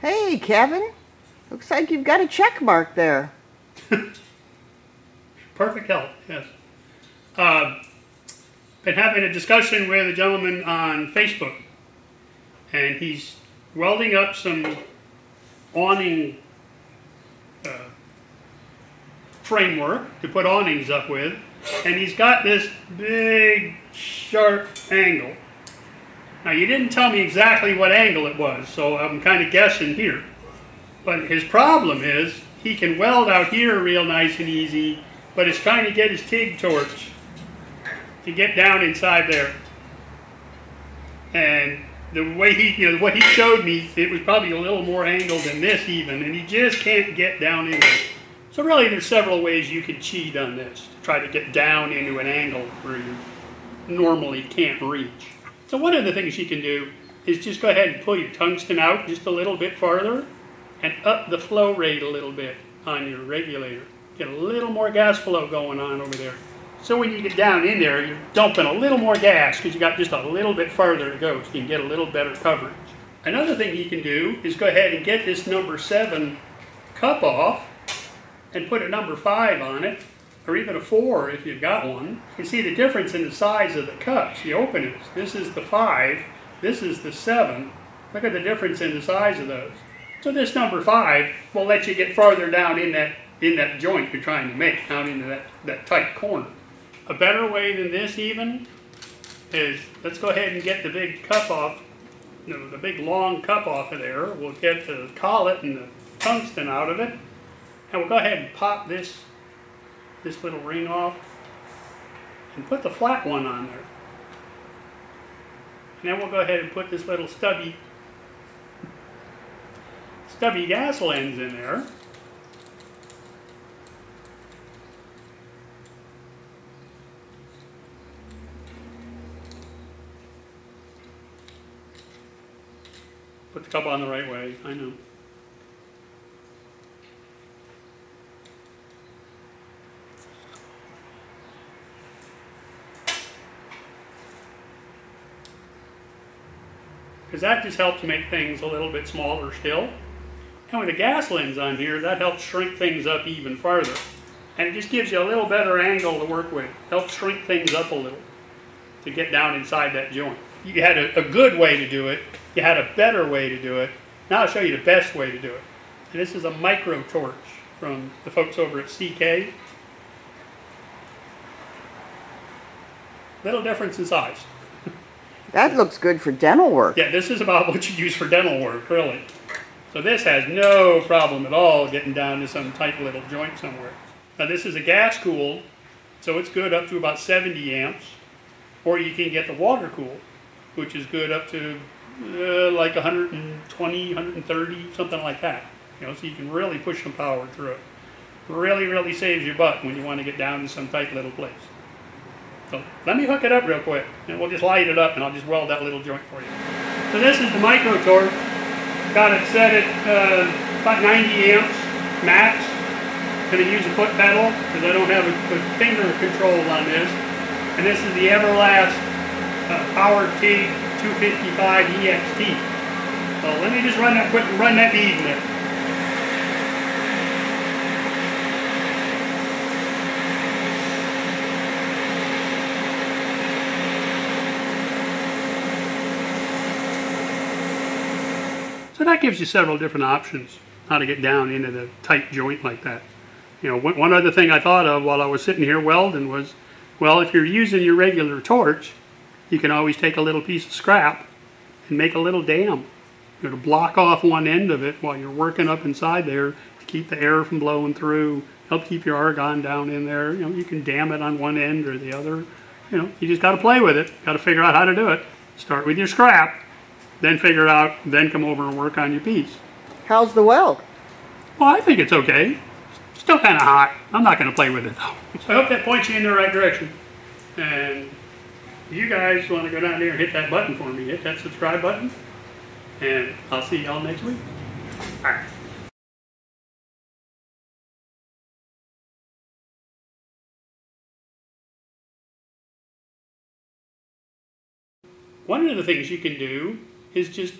Hey, Kevin. Looks like you've got a check mark there. Perfect help, yes. Uh, been having a discussion with a gentleman on Facebook, and he's welding up some awning uh, framework to put awnings up with, and he's got this big, sharp angle. Now, you didn't tell me exactly what angle it was, so I'm kind of guessing here. But his problem is he can weld out here real nice and easy, but he's trying to get his TIG torch to get down inside there. And the way he, you know, what he showed me, it was probably a little more angled than this even, and he just can't get down in there. So really, there's several ways you can cheat on this to try to get down into an angle where you normally can't reach. So one of the things you can do is just go ahead and pull your tungsten out just a little bit farther and up the flow rate a little bit on your regulator. Get a little more gas flow going on over there. So when you get down in there, you're dumping a little more gas because you got just a little bit farther to go so you can get a little better coverage. Another thing you can do is go ahead and get this number seven cup off and put a number five on it, or even a four if you've got one. You see the difference in the size of the cups, the openings. This is the five, this is the seven. Look at the difference in the size of those. So this number five will let you get farther down in that in that joint you're trying to make, down into that, that tight corner. A better way than this even is, let's go ahead and get the big cup off, you know, the big long cup off of there. We'll get the collet and the tungsten out of it. And we'll go ahead and pop this, this little ring off and put the flat one on there. And then we'll go ahead and put this little stubby, stubby gas lens in there. Put the cup on the right way, I know. Because that just helps make things a little bit smaller still. And with the gas lens on here, that helps shrink things up even farther. And it just gives you a little better angle to work with. Helps shrink things up a little to get down inside that joint. You had a, a good way to do it. You had a better way to do it. Now I'll show you the best way to do it. And this is a micro torch from the folks over at CK. Little difference in size. That looks good for dental work. Yeah, this is about what you use for dental work, really. So this has no problem at all getting down to some tight little joint somewhere. Now this is a gas cooled, so it's good up to about 70 amps. Or you can get the water cooled, which is good up to uh, like 120, 130, something like that. You know, so you can really push some power through it. Really, really saves your butt when you want to get down to some tight little place. So let me hook it up real quick, and we'll just light it up, and I'll just weld that little joint for you. So this is the micro torch. Got it set at uh, about 90 amps max. Going to use a foot pedal because I don't have a, a, finger control on this. And this is the Everlast uh, Power T 255 EXT. So let me just run that quick, and run that bead in there. So that gives you several different options how to get down into the tight joint like that. You know, one other thing I thought of while I was sitting here welding was, well, if you're using your regular torch, you can always take a little piece of scrap and make a little dam. You know, to block off one end of it while you're working up inside there to keep the air from blowing through, help keep your argon down in there. You know, you can dam it on one end or the other. You know, you just got to play with it. Got to figure out how to do it. Start with your scrap then figure out, then come over and work on your piece. How's the weld? Well, I think it's okay. Still kind of hot. I'm not going to play with it though. So I hope that points you in the right direction. And you guys want to go down there and hit that button for me. Hit that subscribe button. And I'll see y'all next week. All right. One of the things you can do is just